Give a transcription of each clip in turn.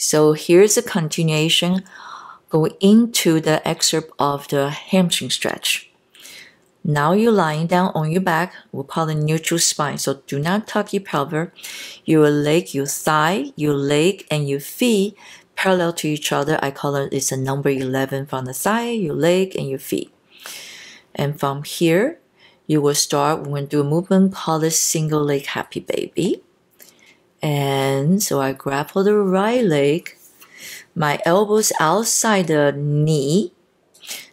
So here's a continuation going into the excerpt of the hamstring stretch. Now you're lying down on your back. We call it neutral spine. So do not tuck your pelvis. Your leg, your thigh, your leg, and your feet parallel to each other. I call it it's a number 11 from the thigh, your leg, and your feet. And from here, you will start, we're going to do a movement called single leg happy baby. And so I for the right leg, my elbows outside the knee,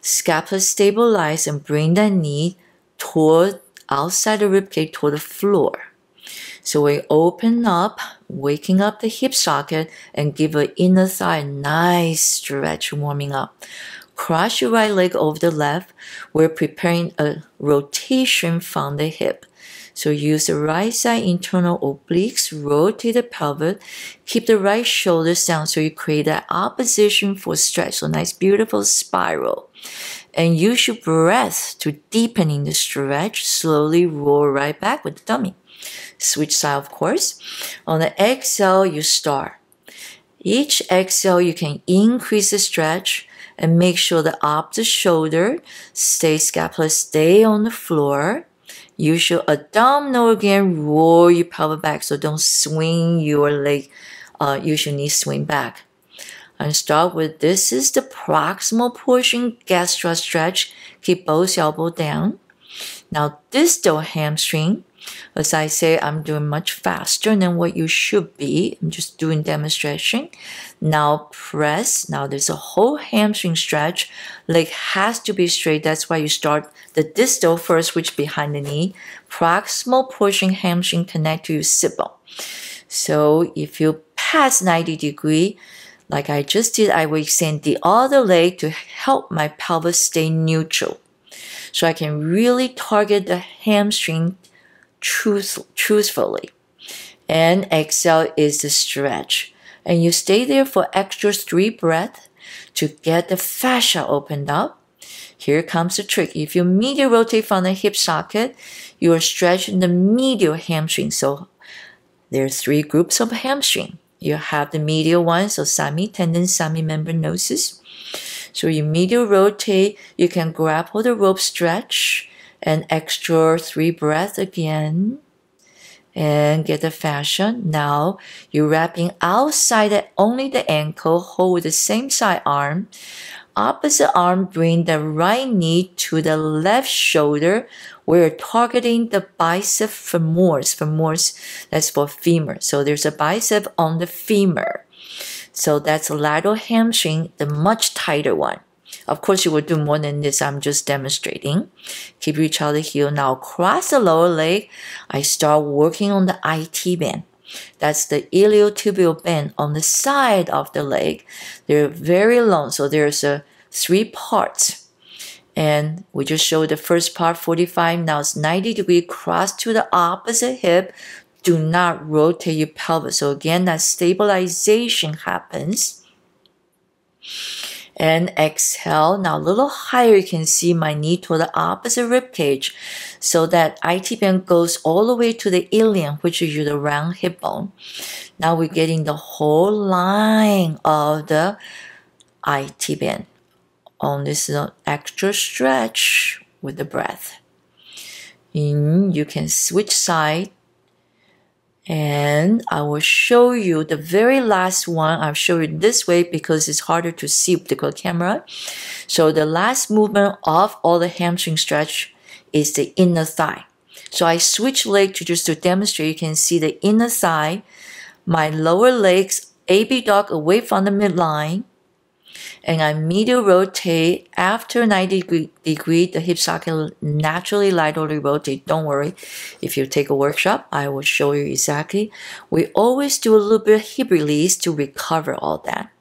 scapula stabilize and bring that knee toward outside the ribcage toward the floor. So we open up, waking up the hip socket and give an inner thigh a nice stretch warming up. Cross your right leg over the left. We're preparing a rotation from the hip. So use the right side internal obliques, rotate the pelvis, keep the right shoulders down so you create that opposition for stretch. So nice, beautiful spiral. And use your breath to deepening the stretch. Slowly roll right back with the tummy. Switch side, of course. On the exhale, you start. Each exhale, you can increase the stretch and make sure the opposite shoulder stay scapula stay on the floor Use your abdominal again, roll your pelvis back. So don't swing your leg, uh, use knee swing back. And start with this is the proximal portion, gastro stretch. Keep both elbow down. Now distal hamstring, as I say, I'm doing much faster than what you should be. I'm just doing demonstration. Now press. Now there's a whole hamstring stretch. Leg has to be straight. That's why you start the distal first, which behind the knee. Proximal pushing hamstring connect to your bone. So if you pass 90 degree, like I just did, I will extend the other leg to help my pelvis stay neutral. So I can really target the hamstring truth, truthfully. And exhale is the stretch and you stay there for extra three breaths to get the fascia opened up. Here comes the trick. If you medial rotate from the hip socket, you are stretching the medial hamstring. So there are three groups of hamstring. You have the medial one, so semi tendon, semi semimembranosus. So you medial rotate, you can grab hold the rope stretch and extra three breaths again and get the fascia. Now you're wrapping outside the, only the ankle, hold the same side arm. Opposite arm, bring the right knee to the left shoulder. We're targeting the bicep femoris. Femoris, that's for femur. So there's a bicep on the femur. So that's lateral hamstring, the much tighter one. Of course, you will do more than this. I'm just demonstrating. Keep each other heel. Now cross the lower leg. I start working on the IT band. That's the iliotibial band on the side of the leg. They're very long. So there's a three parts. And we just showed the first part 45. Now it's 90 degree cross to the opposite hip. Do not rotate your pelvis. So again, that stabilization happens and exhale. Now a little higher, you can see my knee toward the opposite rib cage so that IT band goes all the way to the ilium, which is the round hip bone. Now we're getting the whole line of the IT band on this extra stretch with the breath. In, you can switch side and I will show you the very last one. I'll show you this way because it's harder to see with the camera. So the last movement of all the hamstring stretch is the inner thigh. So I switch leg to just to demonstrate. You can see the inner thigh, my lower legs, abduct away from the midline, and I medial rotate after 90 degree, degree the hip socket naturally laterally rotate. Don't worry. If you take a workshop, I will show you exactly. We always do a little bit of hip release to recover all that.